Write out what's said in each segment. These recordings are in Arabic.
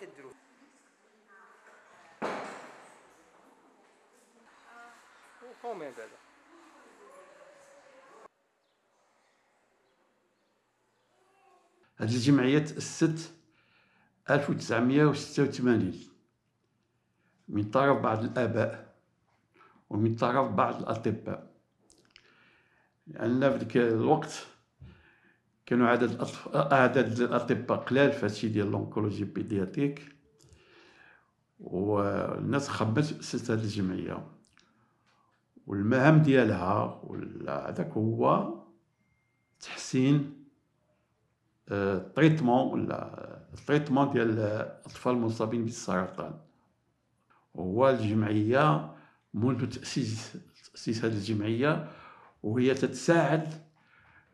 بقية الدروس. وكومنت هذا هذه الجمعية تأسست 1986 من طرف بعض الآباء ومن طرف بعض الأطباء. لأن في ذلك الوقت كانوا عدد الأطف... عدد الأطباء قلال في هادشي ديال l'oncologie pédiatrique والناس خممت أسست هذه الجمعية. والمهام ديالها هذاك هو تحسين ال traitement ولا ال traitement ديال الأطفال المصابين بالسرطان. هو الجمعية منذ تأسيس تأسيس هذه الجمعية وهي تتساعد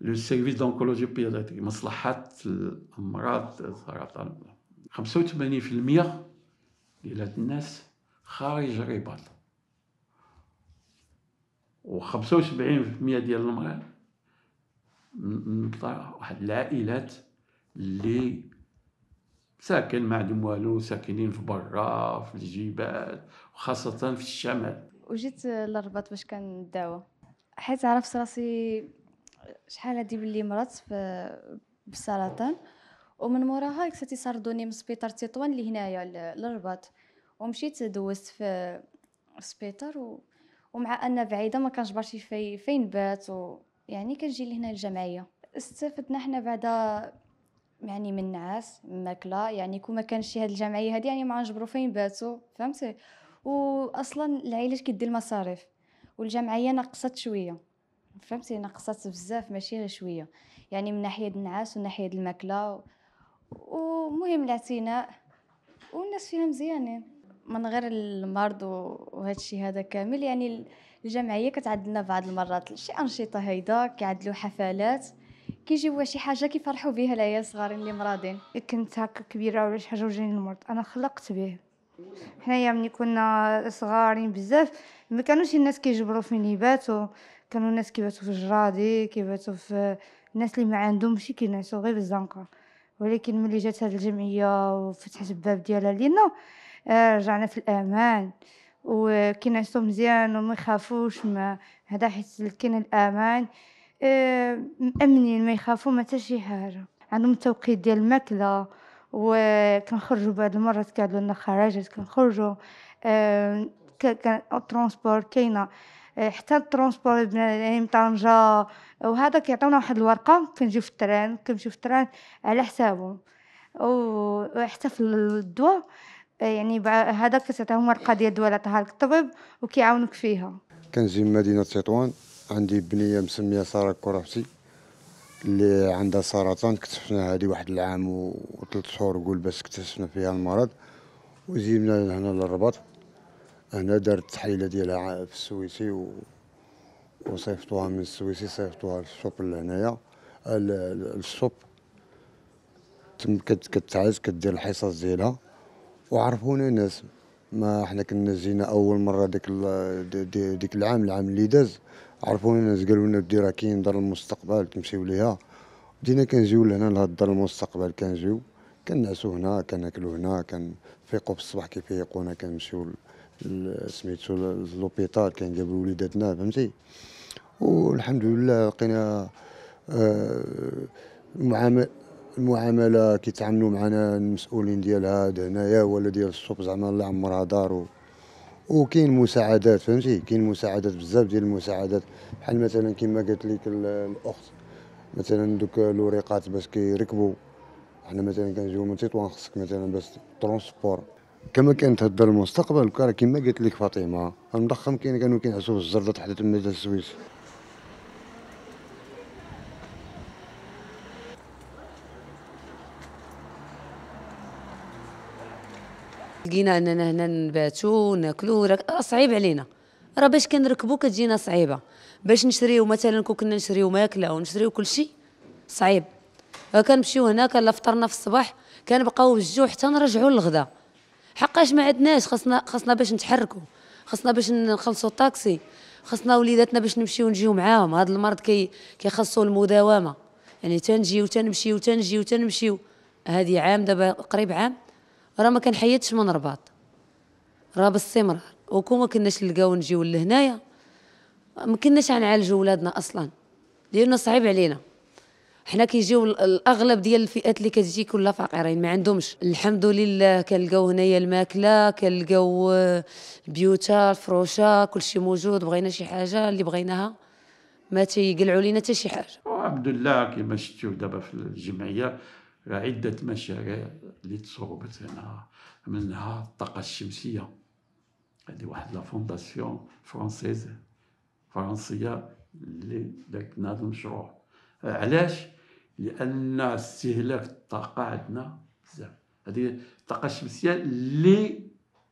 لل service d'oncologie pédiatrique مصلحة الأمراض السرطان 85% ديال هاد الناس خارج الرباط. و 75% ديال المرض من واحد العائلات اللي ساكن ما عندهم والو ساكنين في برا في الجبال وخاصة في الشمال. وجيت للرباط باش كنداوى حيت عرفت راسي شحال هادي بلي مرضت بالسرطان ومن موراها كساتي صردوني من سبيطار تطوان اللي هنايا للرباط. ومشيت دوزت في السبيطار و... ومع ان بعيدة ما كانش برشي في فين بات و... يعني كنجي لهنا الجمعية. استفدنا حنا بعدا يعني من نعاس ماكلة يعني كون ما كانش هاد الجمعية هادي يعني ما نجبروا فين باتوا فهمتي؟ واصلا العائلات كدير المصاريف والجمعية نقصت شوية. فهمتي نقصت بزاف ماشي غير شوية. يعني من ناحية النعاس وناحيه الماكلة ومهم الاعتناء. والناس فيها مزيانين من غير المرض وهذا الشيء هذا كامل يعني الجمعيه كتعدلنا بعض المرات. شي أنشطة هيدا كيعدلوا حفلات. كيجيبوا شي حاجة كيفرحوا بها العيال الصغارين اللي مرضين. كنت هكا كبيرة ولا شي حاجة وجاني المرض. أنا خلقت به. حنايا ملي كنا صغارين بزاف ما كانوش الناس كيجبروا فين يباتوا كانوا الناس كيباتوا في الجرادي كيباتوا في الناس اللي ما عندهمش كينعسوا غير بالزنقه ولكن ملي جات هذه الجمعية وفتحت الباب ديالها لينا آه، رجعنا في الأمان. وكينعسوا مزيان وما يخافوش ما هذا حيت كاين الأمان آه، مأمنين ما يخافوا ما حتى شي حاجة. عندهم التوقيت ديال الماكلة. وكنخرجوا بعض المرات كيعدلوا لنا خرجات كنخرجوا ال transport كاينة. آه، حتى ال transport يعني من طنجة وهذا كيعطيونا واحد الورقة كنجيو في ال train كنمشيو في ال train على حسابهم. وحتى في الدواء يعني هذا كتعطيهم ورقة ديال الدواء اللي عطاها لك الطبيب وكيعاونوك فيها. كنجي من مدينة تطوان عندي بنية مسمية سارة كرهتي اللي عندها سرطان اكتشفنا هذه واحد العام وثلاث شهور قول باش اكتشفنا فيها المرض وجينا هنا للرباط. هنا دارت التحليله ديالها في السويسي و... وصيفطوها من السويسي صيفطوها للشوب لهنايا الشوب تم كتعز كدير الحصص ديالها. وعرفونا ناس ما حنا كنا جينا أول مرة ديك ديك العام العام اللي داز. عرفونا الناس قالوا لنا دي راه كاين دار المستقبل تمشيو ليها. بدينا كنجيو لهنا لهاد دار المستقبل كنجيو. كنعسو هنا كناكلو هنا كنفيقو في الصباح كيفيقونا كنمشيو سميتو l'hôpital كنجيبو وليداتنا فهمتي؟ والحمد لله لقينا آه المعامله المعاملة كيتعاملوا معنا المسؤولين ديال هاد هنايا ولا ديال السوق زعما الله عمرها دار وكاين مساعدات فهمتي؟ كاين مساعدات بزاف ديال المساعدات. بحال مثلا كما قالت لك الأخت مثلا دوك لوريقات باش كيركبوا حنا مثلا كنجيو من تطوان خصك مثلا باش ترونسبور. كما كانت هاد المستقبل كما قالت لك فاطمة المضخم كاين كانوا كينعسوا في الزرده تحت تما السويس. لقينا أننا هنا نباتوا وناكلوا راه صعيب علينا. راه باش كنركبوا كتجينا صعيبة. باش نشريو مثلا كون كنا نشريو ماكلة ونشريو كل شيء صعيب. كنمشيو هنا كان فطرنا في الصباح كنبقاو بالجوع حتى نرجعوا للغدا حقاش ما عندناش؟ خاصنا خاصنا باش نتحركوا خاصنا باش نخلصوا الطاكسي. خاصنا وليداتنا باش نمشيو نجيو معاهم. هذا المرض كي كيخصو المداومة. يعني تنجيو تنمشيو تنجيو تنمشيو. هذه عام دابا قريب عام. راه ما كنحيدش من رباط. راه باستمرار وكون ما كناش نلقاو نجيو لهنايا. ما كناش غنعالجوا ولادنا أصلا. لأنه صعيب علينا. حنا كيجيو الأغلب ديال الفئات اللي كتجي كلها فقيرين ما عندهمش. الحمد لله كنلقاو هنايا الماكلة كنلقاو البيوتا الفروشة كلشي موجود بغينا شي حاجة اللي بغيناها. ما تيقلعوا لينا حتى شي حاجة. والحمد لله كما شفتوا دابا في الجمعية عدة مشاريع اللي تصوبت هنا منها الطاقة الشمسية. هذه واحد la fondation française فرنسية اللي لنا هذا المشروع علاش؟ لأن استهلاك الطاقة عندنا بزاف. هذه الطاقة الشمسية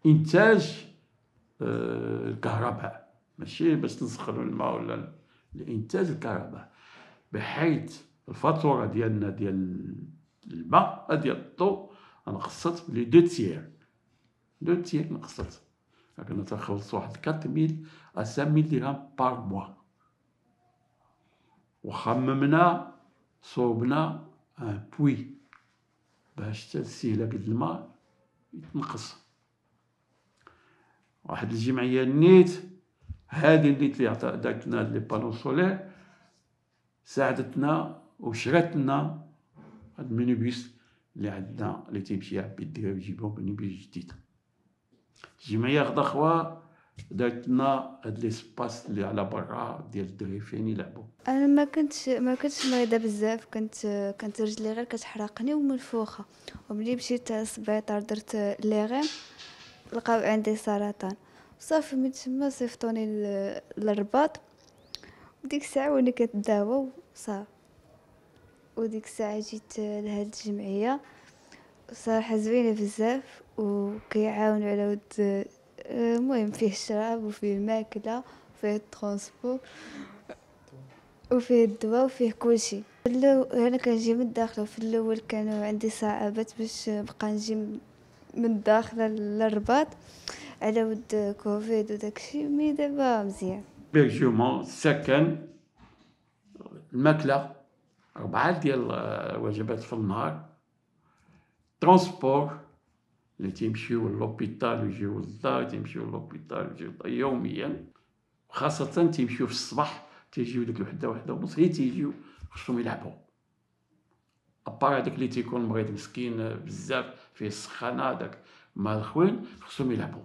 لانتاج آه، الكهرباء. ماشي باش نسخنوا الماء ولا لإنتاج الكهرباء. بحيث الفاتورة ديالنا ديال الماء ديال الضوء نقصت ب les deux tiers deux tiers نقصت كنا تنخلص واحد 4000 à 5000 درهم par mois وخممنا صوبنا un puits. باش تستهلاك الماء يتنقص. واحد الجمعية نيت هذه النيت اللي عطاتنا les panneaux solaires ساعدتنا وشرات لنا هاد ال minibus اللي عندنا اللي تيمشي يعبي الدراري يجيبهم minibus جديد. الجمعيه غدا دارت لنا هاد l'espace اللي على برا ديال الدراري فين يلعبوا أنا ما كنتش ما كنتش مريضة بزاف كنت كانت رجلي غير كتحرقني ومنفوخة. وملي مشيت للسبيطار درت l'IRM لقاو عندي سرطان. صافي من تما صيفطوني للرباط. ديك الساعة وأنا كتداوى وصافي وديك الساعة جيت لهاد الجمعية. صراحة زوينة بزاف وكيعاونوا على ود المهم فيه الشراب وفيه الماكله وفيه ال transport وفيه الدواء وفيه كلشي أنا كنجي من الداخلة وفي الأول كانوا عندي صعوبات باش نبقى نجي من الداخلة للرباط على ود كوفيد وداكشي mais دابا مزيان hébergement السكن الماكله أربعة ديال الوجبات في النهار transport اللي تيمشيو l'hôpital ويجيو للدار تيمشيو l'hôpital ويجيو يوميا خاصة تيمشيو في الصباح تيجيو ديك الوحدة وحدة ونص هي تيجيو خصهم يلعبوا à part هذاك اللي تيكون مريض مسكين بزاف فيه السخانة داك مع الخوين خصهم يلعبوا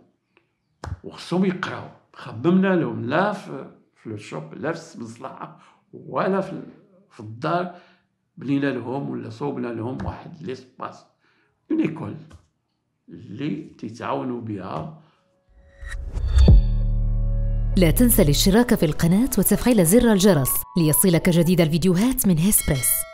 وخصهم يقراو خممنا لهم لا في, في ال SHOP لا في المصلحة ولا في, في الدار بنينا لهم ولا صوبنا لهم واحد l'espace une école اللي تتعاونوا بها. لا تنسى الاشتراك في القناة وتفعيل زر الجرس ليصلك جديد الفيديوهات من هيسبريس.